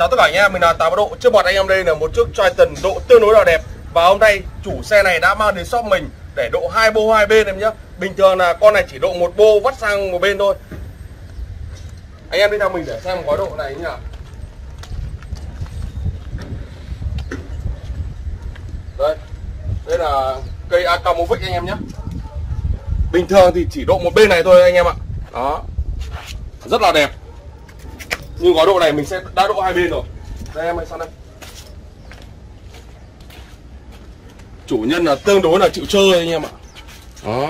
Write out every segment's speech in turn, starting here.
chào tất cả anh em, mình là tám Độ. Trước mặt anh em đây là một chiếc Triton độ tương đối là đẹp. Và hôm nay chủ xe này đã mang đến shop mình để độ hai bô hai bên em nhé. Bình thường là con này chỉ độ một bô vắt sang một bên thôi. Anh em đi theo mình để xem gói độ này như nào Đây, đây là cây Akamovic anh em nhé. Bình thường thì chỉ độ một bên này thôi anh em ạ. Đó. Rất là đẹp. Nhưng gói độ này mình sẽ đã độ hai bên rồi. Đây em ơi sang đây. Chủ nhân là tương đối là chịu chơi anh em ạ. Đó.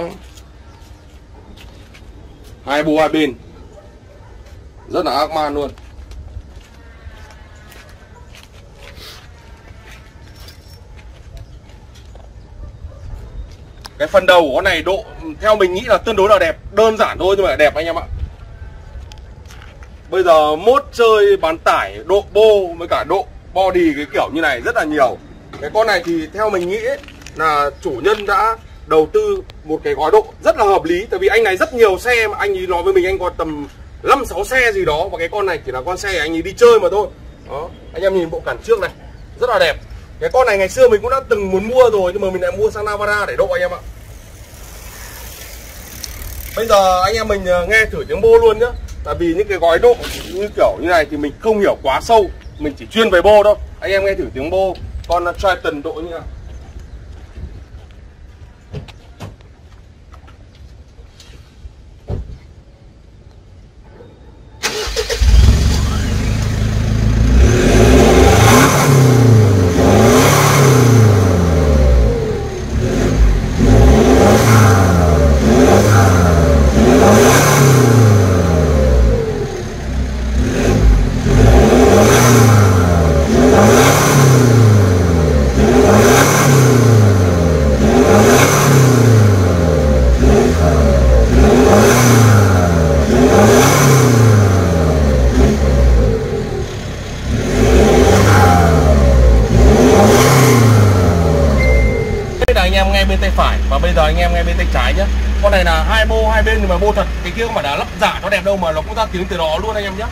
Hai bô hai bên. Rất là ác man luôn. Cái phần đầu của con này độ theo mình nghĩ là tương đối là đẹp. Đơn giản thôi nhưng mà đẹp anh em ạ bây giờ mốt chơi bán tải độ bô với cả độ body cái kiểu như này rất là nhiều. Cái con này thì theo mình nghĩ là chủ nhân đã đầu tư một cái gói độ rất là hợp lý. Tại vì anh này rất nhiều xe mà anh ấy nói với mình anh có tầm 5 6 xe gì đó. Và cái con này chỉ là con xe anh ấy đi chơi mà thôi. Đó, anh em nhìn bộ cản trước này, rất là đẹp. Cái con này ngày xưa mình cũng đã từng muốn mua rồi, nhưng mà mình lại mua sang Navara để độ anh em ạ. Bây giờ anh em mình ờ, nghe thử tiếng bô luôn nhá tại vì những cái gói độ như kiểu như này thì mình không hiểu quá sâu, mình chỉ chuyên về bô thôi. Anh em nghe thử tiếng bô, con Triton độ như nào? Bên tay phải. Và bây giờ anh em nghe bên tay trái nhé con này là hai bô hai bên nhưng mà bô thật. Cái kia mà đã lắp giả nó đẹp đâu mà nó cũng ra tiếng từ đó luôn anh em nhé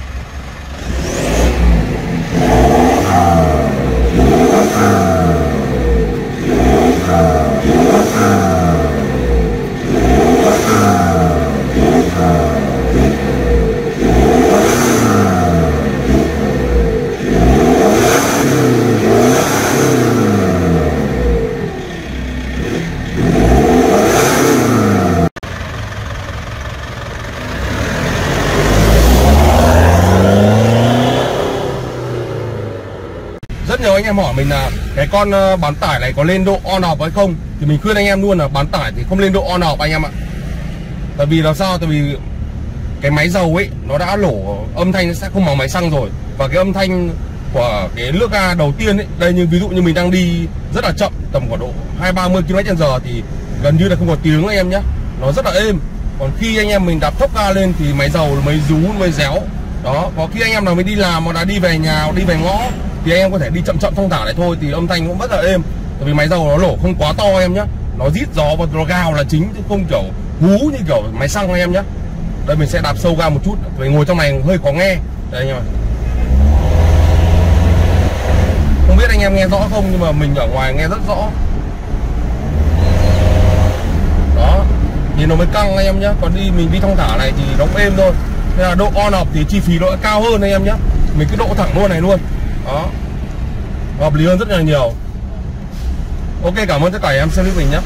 nhiều anh em hỏi mình là cái con ờ, bán tải này có lên độ on off hay không? Thì mình khuyên anh em luôn là bán tải thì không lên độ on off anh em ạ. Tại vì là sao? Tại vì cái máy dầu ấy, nó đã lổ, âm thanh sẽ không bằng máy xăng rồi. Và cái âm thanh của cái nước ga đầu tiên ấy, đây như ví dụ như mình đang đi rất là chậm, tầm khoảng độ hai, ba mươi km giờ thì gần như là không có tiếng anh em nhé nó rất là êm. Còn khi anh em mình đạp thốc ga lên thì máy dầu mới rú mới réo. Đó, có khi anh em nào mới đi làm mà đã đi về nhà đi về ngõ thì anh em có thể đi chậm chậm thông thả lại thôi, thì âm thanh cũng rất là êm. Tại vì máy dầu nó nổ không quá to em nhé nó rít gió và nó gào là chính, chứ không kiểu hú như kiểu máy xăng anh em nhé đây, mình sẽ đạp sâu ga một chút. Vì ngồi trong này hơi khó nghe. Đây, anh em ạ. Không biết anh em nghe rõ không, nhưng mà mình ở ngoài nghe rất rõ. Đó. Thì nó mới căng anh em nhé còn đi, mình đi thong thả này thì nó cũng êm thôi. Thế là độ on off thì chi phí nó cao hơn anh em nhé mình cứ độ thẳng luôn này luôn đó. Hợp lý hơn rất là nhiều. Ok, cảm ơn tất cả em xem clip mình nhé.